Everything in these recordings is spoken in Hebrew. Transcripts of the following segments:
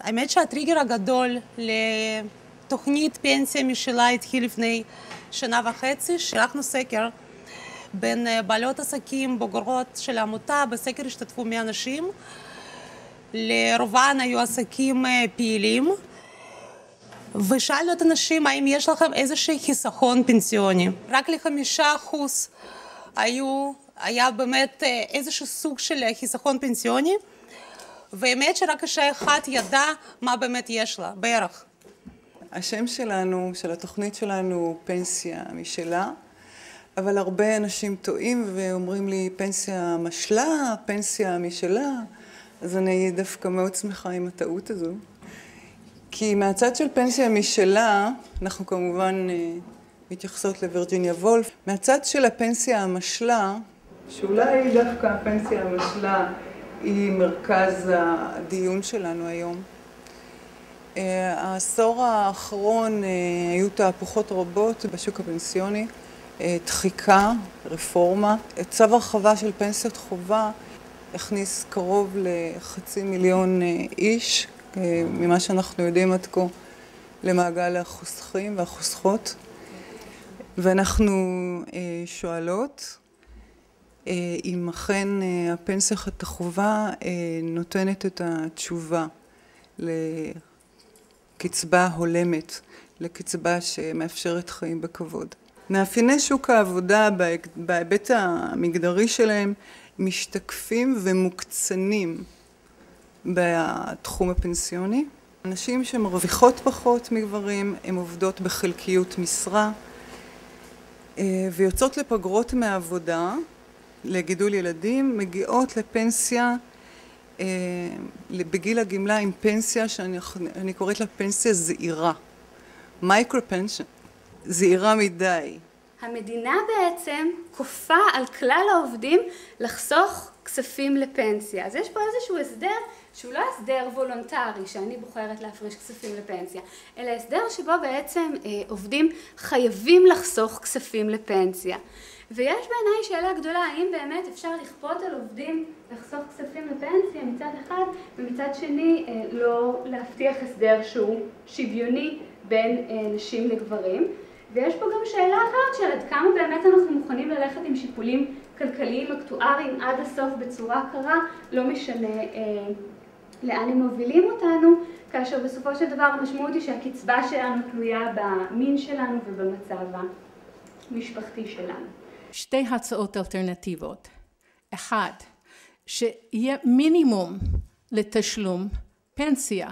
האמת שהטריגר הגדול לתוכנית פנסיה משלה התחיל לפני שנה וחצי, שלחנו סקר בין בעלות עסקים בוגרות של העמותה, בסקר השתתפו 100 אנשים, לרובן היו עסקים פעילים, ושאלנו את הנשים האם יש לכם איזשהו חיסכון פנסיוני. רק לחמישה אחוז היו, היה באמת איזשהו סוג של חיסכון פנסיוני, והאמת שרק אישה אחת ידעה מה באמת יש לה, בערך. השם שלנו, של התוכנית שלנו, הוא פנסיה משלה, אבל הרבה אנשים טועים ואומרים לי פנסיה משלה, פנסיה משלה, אז אני דווקא מאוד שמחה עם הטעות הזו. כי מהצד של פנסיה משלה, אנחנו כמובן מתייחסות לווירג'יניה וולף, מהצד של הפנסיה המשלה, שאולי דווקא הפנסיה המשלה היא מרכז הדיון שלנו היום. העשור האחרון היו תהפוכות רבות בשוק הפנסיוני, דחיקה, רפורמה. צו הרחבה של פנסיית חובה הכניס קרוב לחצי מיליון איש, ממה שאנחנו יודעים עד כה, למעגל החוסכים והחוסכות. ואנחנו שואלות אם אכן הפנסיית החובה נותנת את התשובה לקצבה הולמת, לקצבה שמאפשרת חיים בכבוד. מאפייני שוק העבודה בהיבט המגדרי שלהם משתקפים ומוקצנים בתחום הפנסיוני. נשים שמרוויחות פחות מגברים, הן עובדות בחלקיות משרה ויוצאות לפגרות מהעבודה לגידול ילדים, מגיעות לפנסיה בגיל הגמלה עם פנסיה שאני קוראת לה פנסיה זעירה, micro pension, זעירה מדי. המדינה בעצם כופה על כלל העובדים לחסוך כספים לפנסיה. אז יש פה איזשהו הסדר שהוא לא הסדר וולונטרי שאני בוחרת להפריש כספים לפנסיה, אלא הסדר שבו בעצם עובדים חייבים לחסוך כספים לפנסיה. ויש בעיניי שאלה גדולה, האם באמת אפשר לכפות על עובדים לחסוך כספים לפנסיה מצד אחד, ומצד שני לא להבטיח הסדר שהוא שוויוני בין נשים לגברים. ויש פה גם שאלה אחרת של עד כמה באמת אנחנו מוכנים ללכת עם שיקולים כלכליים אקטואריים עד הסוף בצורה קרה, לא משנה לאן הם מובילים אותנו, כאשר בסופו של דבר המשמעות היא שהקצבה שלנו תלויה במין שלנו ובמצב המשפחתי שלנו. שתי הצעות אלטרנטיבות. אחד, שיהיה מינימום לתשלום פנסיה,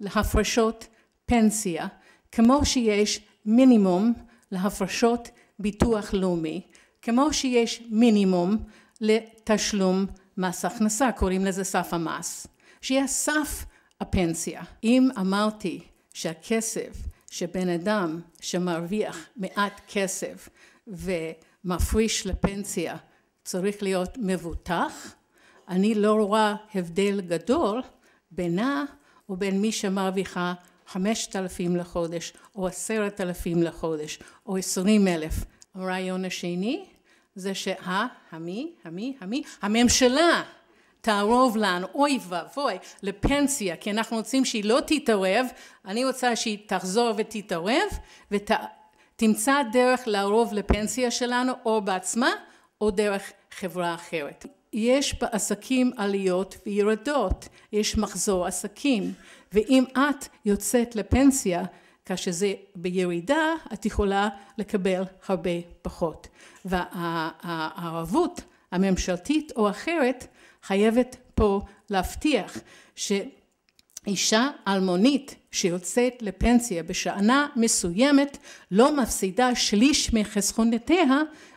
להפרשות פנסיה, כמו שיש מינימום להפרשות ביטוח לאומי, כמו שיש מינימום לתשלום מס הכנסה, קוראים לזה סף המס. שיהיה סף הפנסיה. אם אמרתי שהכסף שבן אדם שמרוויח מעט כסף ומפריש לפנסיה. צריך להיות מבוטח, אני לא רואה הבדל גדול בינה ובין מי שמרוויחה חמשת אלפים לחודש או עשרת אלפים לחודש או עשרים אלף. הרעיון השני זה שה, המי, המי, המי, הממשלה תערוב לנו, אוי ואבוי, לפנסיה, כי אנחנו רוצים שהיא לא תתערב, אני רוצה שהיא תחזור ותתערב ותמצא דרך לערוב לפנסיה שלנו או בעצמה או דרך חברה אחרת. יש בעסקים עליות וירדות, יש מחזור עסקים, ואם את יוצאת לפנסיה כאשר זה בירידה, את יכולה לקבל הרבה פחות. והערבות הממשלתית או אחרת חייבת פה להבטיח שאישה אלמונית שיוצאת לפנסיה בשנה מסוימת לא מפסידה שליש מחסכונותיה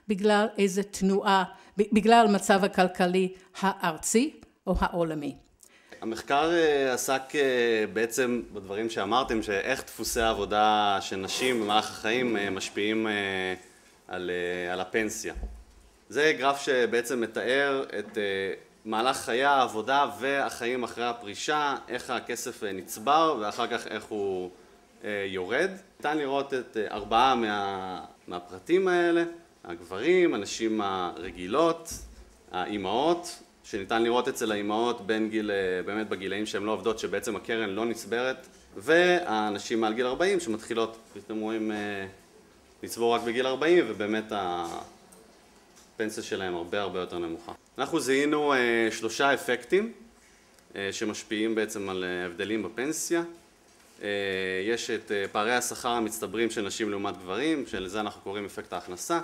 בגלל איזה תנועה, בגלל המצב הכלכלי הארצי או העולמי. המחקר עסק בעצם בדברים שאמרתם, שאיך דפוסי העבודה של נשים במהלך החיים משפיעים על, על הפנסיה. זה גרף שבעצם מתאר את מהלך חיי העבודה והחיים אחרי הפרישה, איך הכסף נצבר ואחר כך איך הוא יורד. ניתן לראות את ארבעה מה, מהפרטים האלה, הגברים, הנשים הרגילות, האימהות שניתן לראות אצל האימהות בין גיל, באמת בגילאים שהן לא עובדות, שבעצם הקרן לא נצברת, והנשים מעל גיל 40 שמתחילות, שאתם רואים, לצבור רק בגיל 40, ובאמת הפנסיה שלהם הרבה הרבה יותר נמוכה. אנחנו זיהינו שלושה אפקטים שמשפיעים בעצם על הבדלים בפנסיה. יש את פערי השכר המצטברים של נשים לעומת גברים, שלזה אנחנו קוראים אפקט ההכנסה.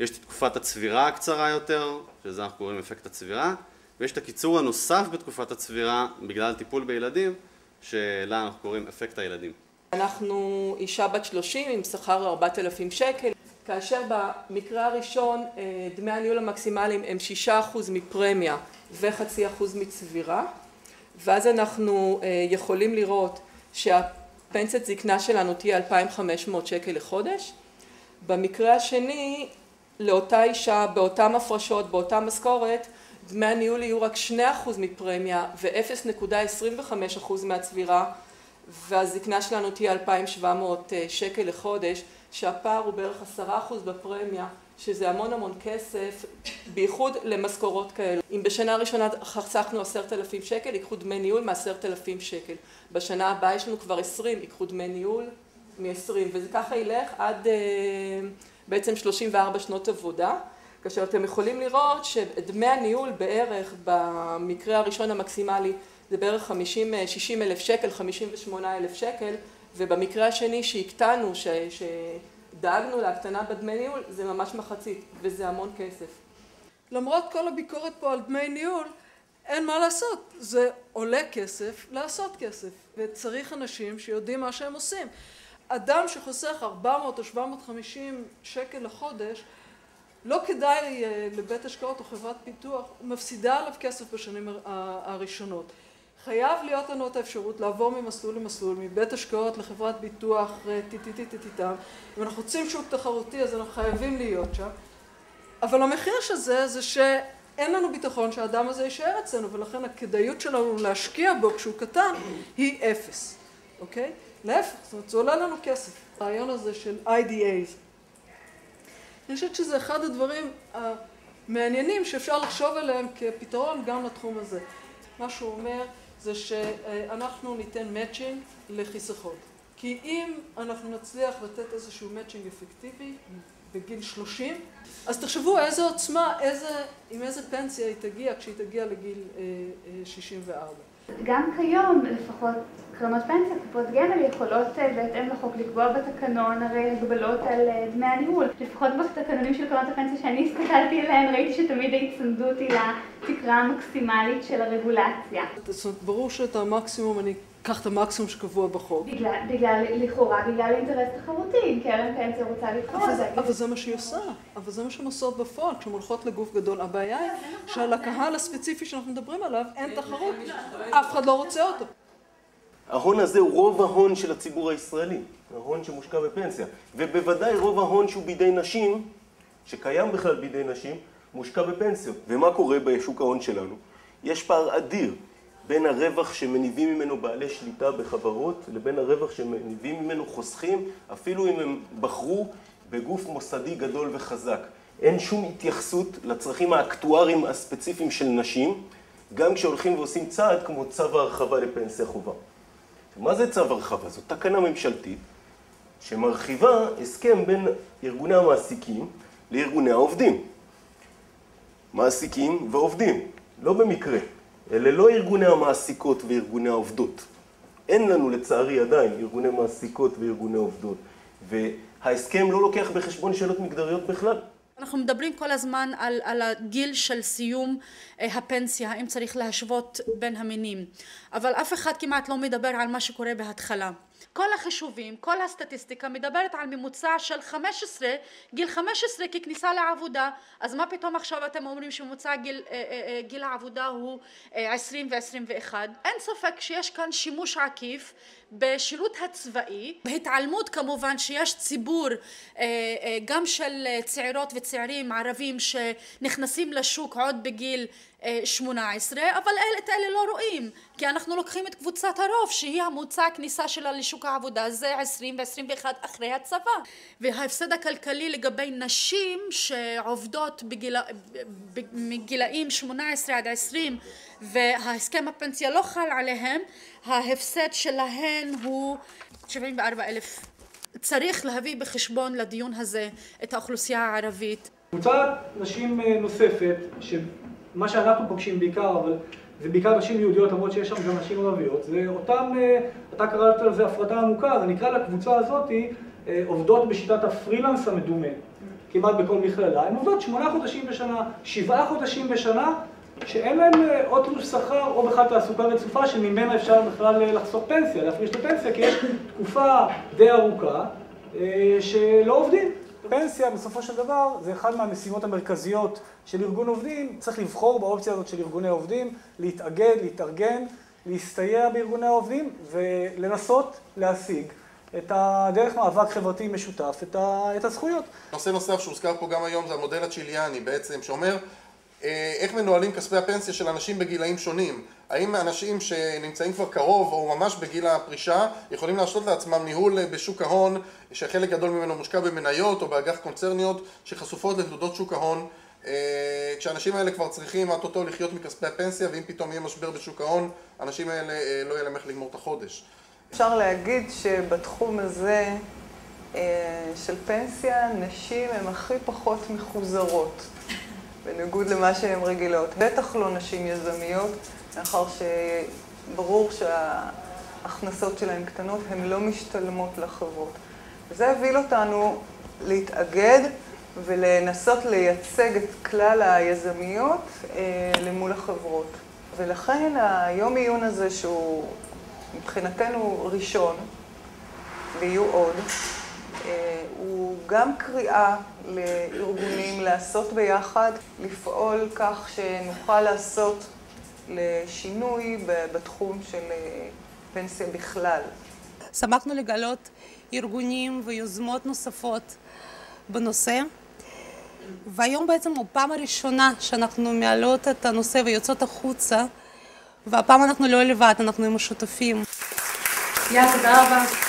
יש את תקופת הצבירה הקצרה יותר, שזה אנחנו קוראים אפקט הצבירה, ויש את הקיצור הנוסף בתקופת הצבירה בגלל טיפול בילדים, שלה אנחנו קוראים אפקט הילדים. אנחנו אישה בת 30 עם שכר 4,000 שקל, כאשר במקרה הראשון דמי הניהול המקסימליים הם 6% מפרמיה וחצי אחוז מצבירה, ואז אנחנו יכולים לראות שהפנסיית זקנה שלנו תהיה 2,500 שקל לחודש. במקרה השני, לאותה אישה, באותן הפרשות, באותה משכורת, דמי הניהול יהיו רק 2% מפרמיה ו-0.25% מהצבירה, והזקנה שלנו תהיה 2,700 שקל לחודש, שהפער הוא בערך 10% בפרמיה, שזה המון המון כסף, בייחוד למשכורות כאלו. אם בשנה הראשונה חסכנו 10,000 שקל, ייקחו דמי ניהול מ-10,000 שקל. בשנה הבאה יש לנו כבר 20, ייקחו דמי ניהול מ-20, וזה ככה ילך עד בעצם 34 שנות עבודה, כאשר אתם יכולים לראות שדמי הניהול בערך במקרה הראשון המקסימלי זה בערך 50, 60 אלף שקל, 58 אלף שקל, ובמקרה השני שהקטנו, שדאגנו להקטנה בדמי ניהול, זה ממש מחצית, וזה המון כסף. למרות כל הביקורת פה על דמי ניהול, אין מה לעשות, זה עולה כסף לעשות כסף, וצריך אנשים שיודעים מה שהם עושים. אדם שחוסך 400 או 750 שקל לחודש, לא כדאי לבית השקעות או חברת פיתוח, מפסידה עליו כסף בשנים הראשונות. חייב להיות לנו את האפשרות לעבור ממסלול למסלול, מבית השקעות לחברת ביטוח, טיטיטיטיטיטם. אם אנחנו רוצים שוק תחרותי אז אנחנו חייבים להיות שם. אבל המחיר של זה, זה שאין לנו ביטחון שהאדם הזה יישאר אצלנו, ולכן הכדאיות שלנו להשקיע בו כשהוא קטן היא אפס, אוקיי? להפך, זאת אומרת, זה עולה לנו כסף, הרעיון הזה של IDAs. אני חושבת שזה אחד הדברים המעניינים שאפשר לחשוב עליהם כפתרון גם לתחום הזה. מה שהוא אומר זה שאנחנו ניתן מאצ'ינג לחיסכון. כי אם אנחנו נצליח לתת איזשהו מאצ'ינג אפקטיבי בגיל 30, אז תחשבו איזה עוצמה, איזה, עם איזה פנסיה היא תגיע כשהיא תגיע לגיל 64. גם כיום, לפחות קרנות פנסיה, קופות גמל, יכולות בהתאם לחוק לקבוע בתקנון הרי הגבלות על דמי הניהול. לפחות בתקנונים של קרנות הפנסיה שאני הסתכלתי עליהן, ראיתי שתמיד ההצמדות היא לתקרה המקסימלית של הרגולציה. זאת אומרת, ברור שאת המקסימום, אני אקח את המקסימום שקבוע בחוק. בגלל, לכאורה, בגלל אינטרס תחרותי, אם קרן פנסיה רוצה להתחרות. אבל זה מה שהיא עושה, אבל זה מה שהן עושות בפועל, כשהן הולכות לגוף גדול. הבעיה היא שעל הקהל הספציפי שאנחנו מדברים עליו, אין תחרות, אף אחד לא רוצה אותו. ההון הזה הוא רוב ההון של הציבור הישראלי, ההון שמושקע בפנסיה, ובוודאי רוב ההון שהוא בידי נשים, שקיים בכלל בידי נשים, מושקע בפנסיות. ומה קורה בשוק ההון שלנו? יש פער אדיר בין הרווח שמניבים ממנו בעלי שליטה בחברות, לבין הרווח שמניבים ממנו חוסכים, אפילו אם הם בחרו בגוף מוסדי גדול וחזק. אין שום התייחסות לצרכים האקטואריים הספציפיים של נשים, גם כשהולכים ועושים צעד כמו צו ההרחבה לפנסיה חובה. מה זה צו הרחבה? זאת תקנה ממשלתית שמרחיבה הסכם בין ארגוני המעסיקים לארגוני העובדים. מעסיקים ועובדים, לא במקרה. אלה לא ארגוני המעסיקות וארגוני העובדות. אין לנו לצערי עדיין ארגוני מעסיקות וארגוני עובדות. וההסכם לא לוקח בחשבון שאלות מגדריות בכלל. אנחנו מדברים כל הזמן על, על הגיל של סיום הפנסיה, האם צריך להשוות בין המינים, אבל אף אחד כמעט לא מדבר על מה שקורה בהתחלה. כל החישובים, כל הסטטיסטיקה מדברת על ממוצע של 15, גיל 15 ככניסה לעבודה, אז מה פתאום עכשיו אתם אומרים שממוצע גיל, גיל העבודה הוא 20 ו-21? אין ספק שיש כאן שימוש עקיף בשירות הצבאי, בהתעלמות כמובן שיש ציבור גם של צעירות וצעירים ערבים שנכנסים לשוק עוד בגיל 18, אבל אל, את אלה לא רואים, כי אנחנו לוקחים את קבוצת הרוב שהיא המוצא הכניסה שלה לשוק העבודה, זה 20 ו-21 אחרי הצבא. וההפסד הכלכלי לגבי נשים שעובדות בגיל, מגילאים 18 עד 20 וההסכם הפנסיה לא חל עליהם, ההפסד שלהן הוא 74 אלף. צריך להביא בחשבון לדיון הזה את האוכלוסייה הערבית. קבוצת נשים נוספת, מה שאנחנו פוגשים בעיקר, אבל זה בעיקר נשים יהודיות, למרות שיש שם גם נשים ערביות, זה אותם, אתה קראת לזה הפרטה עמוקה, זה נקרא לקבוצה הזאתי עובדות בשיטת הפרילנס המדומה, כמעט בכל מכללה, הן עובדות שמונה חודשים בשנה, שבעה חודשים בשנה, שאין להם או תלוש שכר או בכלל תעסוקה רצופה שממנה אפשר בכלל לחסוך פנסיה, להפריש את הפנסיה, כי יש תקופה די ארוכה שלא עובדים. פנסיה בסופו של דבר זה אחד מהמשימות המרכזיות של ארגון עובדים, צריך לבחור באופציה הזאת של ארגוני עובדים, להתאגד, להתארגן, להסתייע בארגוני העובדים ולנסות להשיג את הדרך מאבק חברתי משותף, את הזכויות. נושא נוסף שהוזכר פה גם היום זה המודל הצ'יליאני בעצם, שאומר איך מנוהלים כספי הפנסיה של אנשים בגילאים שונים. האם אנשים שנמצאים כבר קרוב או ממש בגיל הפרישה יכולים להרשות לעצמם ניהול בשוק ההון שחלק גדול ממנו מושקע במניות או באג"ח קונצרניות שחשופות לתנודות שוק ההון כשאנשים האלה כבר צריכים אוטוטו לחיות מכספי הפנסיה ואם פתאום יהיה משבר בשוק ההון האנשים האלה לא יהיה להם איך לגמור את החודש. אפשר להגיד שבתחום הזה של פנסיה נשים הן הכי פחות מחוזרות בניגוד למה שהן רגילות. בטח לא נשים יזמיות, מאחר שברור שההכנסות שלהן קטנות, הן לא משתלמות לחברות. וזה הוביל אותנו להתאגד ולנסות לייצג את כלל היזמיות למול החברות. ולכן היום עיון הזה שהוא מבחינתנו ראשון, ויהיו עוד, הוא גם קריאה לארגונים לעשות ביחד, לפעול כך שנוכל לעשות לשינוי בתחום של פנסיה בכלל. שמחנו לגלות ארגונים ויוזמות נוספות בנושא, והיום בעצם הוא פעם הראשונה שאנחנו מעלות את הנושא ויוצאות החוצה, והפעם אנחנו לא לבד, אנחנו עם השותפים. יאללה, תודה רבה.